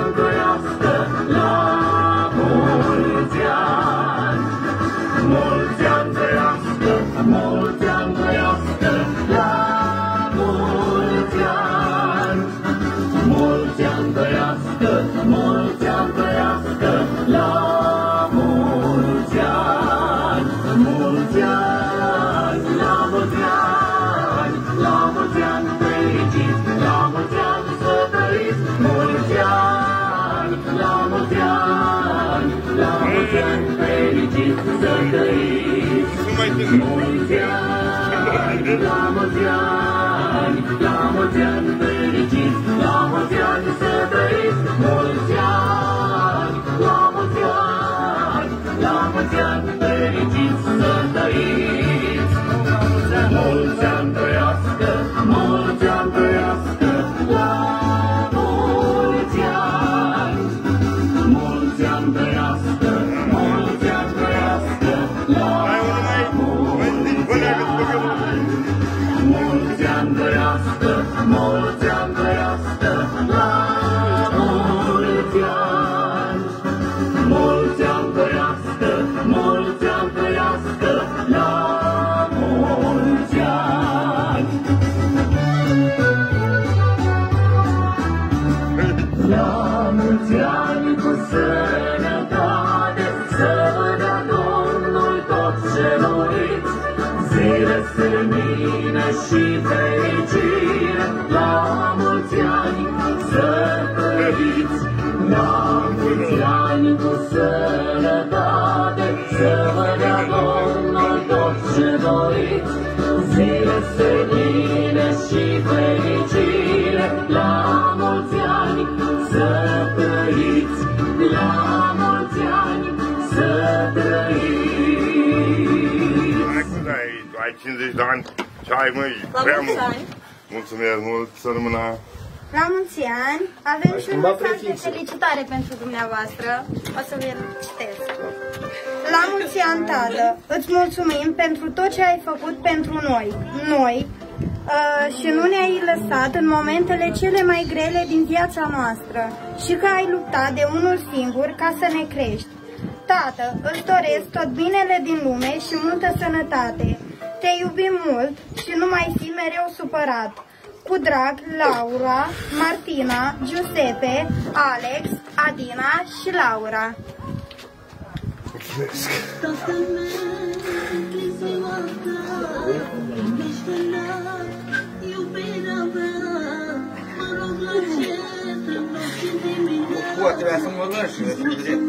hungry ani, la mulți ani fericiți să trăiți. Mulți ani, la mulți ani, la mulți ani fericiți, la mulți ani să trăiți, mulți ani, la mulți ani, la mulți ani fericiți să trăiți. Și fericire, la mulți ani să trăiți. La mulți ani cu sănătate, să vă dea Domnul tot ce doriți, zile senină și fericire, la mulți ani să trăiți, la mulți ani să trăiți. Hai cum ai, tu ai 50 de ani, ce ai măi? La Prea mulți mult. ani. Mulțumesc mult, să rămână. La mulți ani avem și un schimbat mesaj de prefixul. felicitare pentru dumneavoastră. O să vi-l citesc. La mulți ani, tată, îți mulțumim pentru tot ce ai făcut pentru noi. Noi uh, și nu ne-ai lăsat în momentele cele mai grele din viața noastră și că ai luptat de unul singur ca să ne crești. Tată, îți doresc tot binele din lume și multă sănătate. Te iubim mult și nu mai fi mereu supărat. Cu drag, Laura, Martina, Giuseppe, Alex, Adina și Laura. Toată merge ziua ta, iubește-la, iubirea mea, mă rog la cer, în noapte dimineață, Cu, trebuia să mă lăși, să mă drept.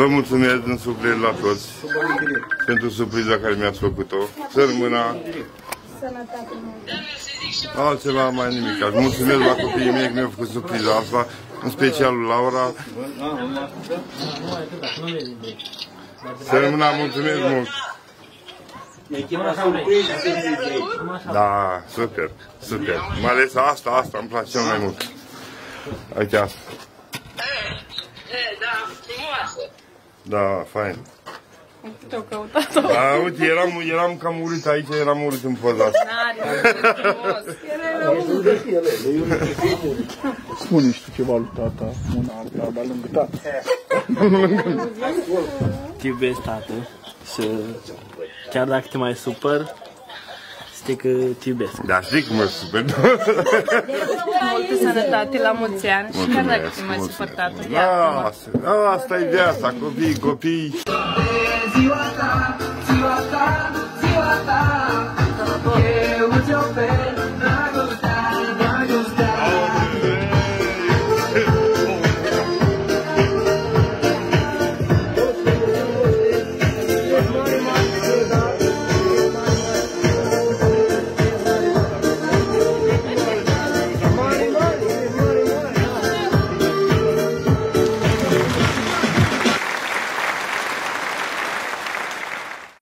Vă mulțumesc din suflet la toți pentru surpriza care mi-ați făcut-o. Să rămâna Sănătate multă. altceva mai nimic. Aș mulțumesc la copiii mei că mi-au făcut surpriza asta, în special Laura. Să rămâna, mulțumesc mult. Da, super, super. Mai ales asta, asta îmi place cel mai mult. Uite asta. Da, fain. Te-au căutat-o. Da, uite, eram, eram cam urât aici, eram urât în poza asta. N-are frumos. Spune și tu ceva lui tata, una alta, dar lângă tata. te iubesc, tată, și chiar dacă te mai supăr, știi că te iubesc. Da, știi cum e super. Multă sănătate la mulți ani și chiar dacă te mai supăr tată. Da, asta e viața, copii, copii. ziua ta